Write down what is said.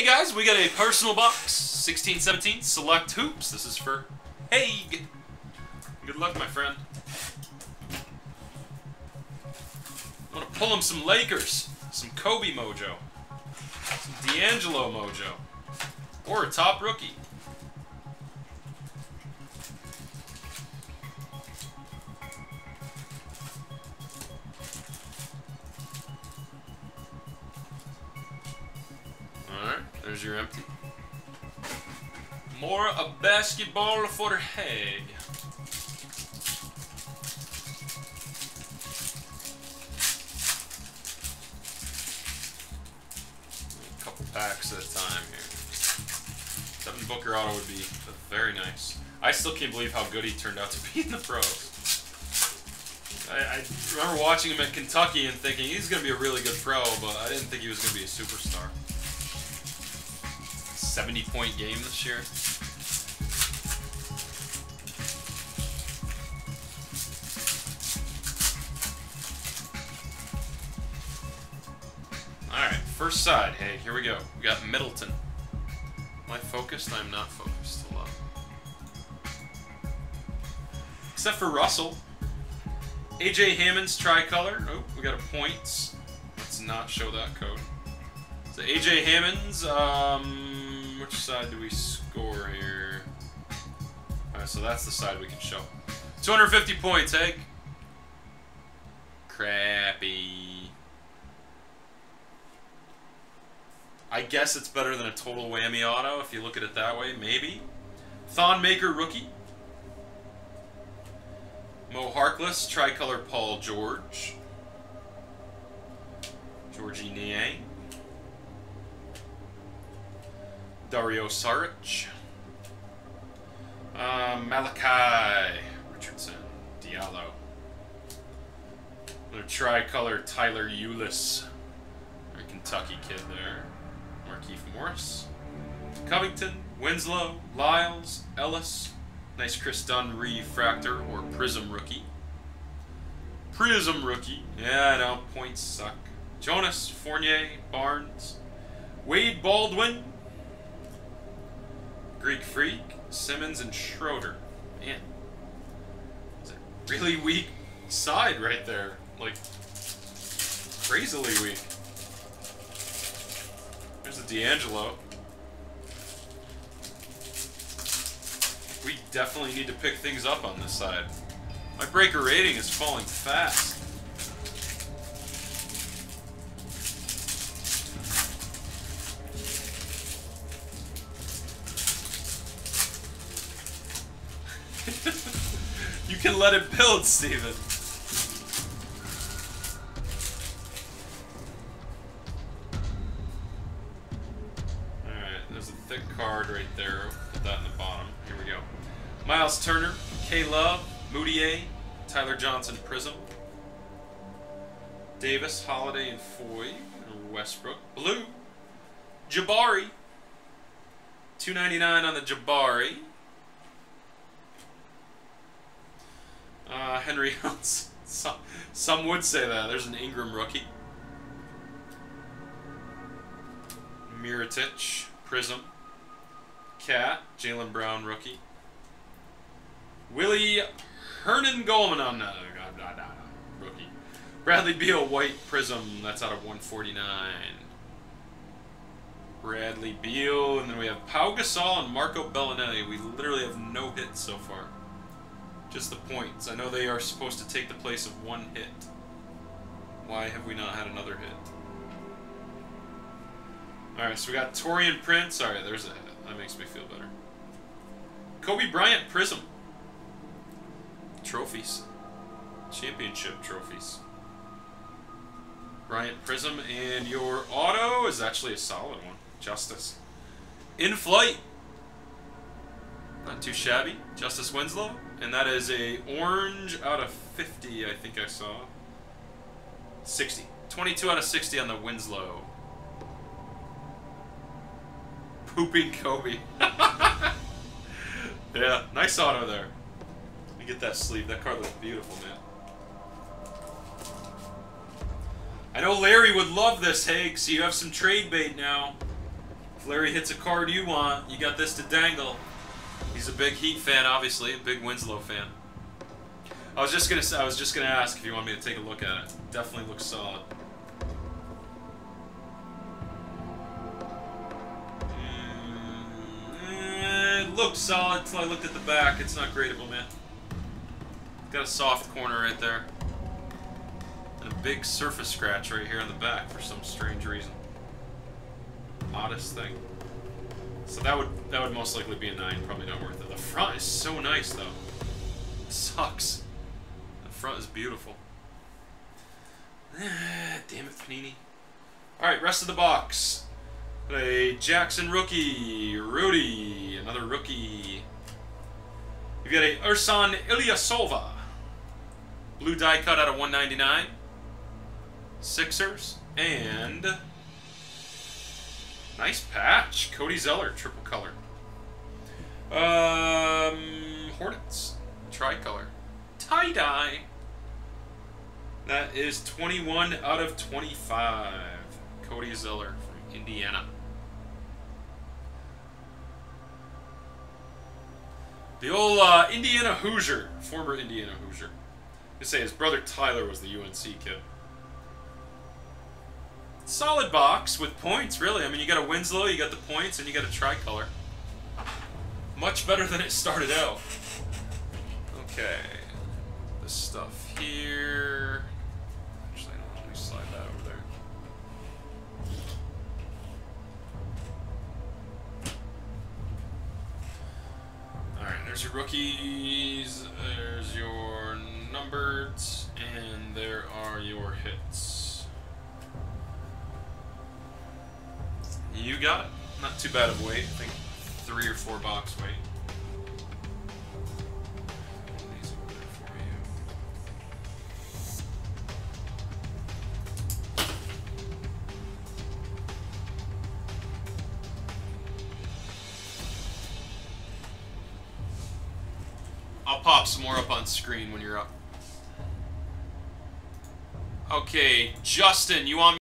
Hey guys, we got a personal box, 1617 Select Hoops. This is for Haig. Good luck, my friend. I'm gonna pull him some Lakers, some Kobe mojo, some D'Angelo mojo, or a top rookie. There's your empty. More a basketball for Haig. A couple packs at a time here. Devin Booker auto would be very nice. I still can't believe how good he turned out to be in the pros. I, I remember watching him at Kentucky and thinking he's going to be a really good pro, but I didn't think he was going to be a superstar. 70 point game this year. Alright, first side. Hey, here we go. We got Middleton. Am I focused? I'm not focused a lot. Except for Russell. AJ Hammons tricolor. Oh, we got a points. Let's not show that code. So AJ Hammons, um, which side do we score here? Alright, so that's the side we can show. 250 points, Egg. Crappy. I guess it's better than a total whammy auto if you look at it that way, maybe. Thon Maker rookie. Mo Harkless, tricolor Paul George. Georges Niang. Dario Saric. Uh, Malachi Richardson. Diallo. Another tricolor Tyler Ulis. Our Kentucky kid there. Markieff Morris. Covington, Winslow, Lyles, Ellis. Nice Kris Dunn refractor or Prism rookie. Prism rookie. Yeah, know. Points suck. Jonas, Fournier, Barnes. Wade Baldwin. Greek Freak, Simmons, and Schroeder. Man. It's a really weak side right there. Like, crazily weak. There's a D'Angelo. We definitely need to pick things up on this side. My breaker rating is falling fast. you can let it build, Steven. Alright, there's a thick card right there. Put that in the bottom. Here we go. Miles Turner, K Love, Moutier, Tyler Johnson Prism, Davis, Holiday, and Foy, Westbrook, Blue, Jabari, 299 on the Jabari. Uh, Henry Hunts. Some, some would say that. There's an Ingram rookie. Mirotic, Prism. Cat, Jaylen Brown rookie. Willie Hernan Goldman on uh, rookie. Bradley Beal, White Prism. That's out of 149. Bradley Beal, and then we have Pau Gasol and Marco Belinelli. We literally have no hits so far. Just the points. I know they are supposed to take the place of one hit. Why have we not had another hit? Alright, so we got Taurean Prince. Alright, there's a hit. That makes me feel better. Kobe Bryant Prism. Trophies. Championship trophies. Bryant Prism, and your auto is actually a solid one. Justice. In flight. Not too shabby. Justice Winslow. And that is a orange out of 50, I think I saw. 60. 22 out of 60 on the Winslow. Pooping Kobe. yeah, nice auto there. Let me get that sleeve. That card looks beautiful, man. I know Larry would love this, Haig, so you have some trade bait now. If Larry hits a card you want, you got this to dangle. He's a big Heat fan, obviously, a big Winslow fan. I was just gonna say, I was just gonna ask if you want me to take a look at it. Definitely looks solid. Mm, it looked solid until I looked at the back. It's not gradable, man. Got a soft corner right there. And a big surface scratch right here on the back for some strange reason. Oddest thing. So that would that would most likely be a 9, probably not worth it. The front is so nice though. It sucks. The front is beautiful. Ah, damn it, Panini. Alright, rest of the box. A Jackson rookie, Rudy, another rookie. You've got a Ersan Ilyasova. Blue die cut out of 199. Sixers. And nice patch. Cody Zeller, triple color. Um, Hornets, tricolor. Tie-dye. That is 21 out of 25. Cody Zeller from Indiana. The old uh, Indiana Hoosier, former Indiana Hoosier. I say his brother Tyler was the UNC kid. Solid box with points, really. I mean, you got a Winslow, you got the points, and you got a tricolor. Much better than it started out. Okay. This stuff here. Actually, let me slide that over there. Alright, there's your rookies, there's your numbered, and there are your hits. You got it. Not too bad of weight. I think three or four box weight. I'll pop some more up on screen when you're up. Okay, Justin, you want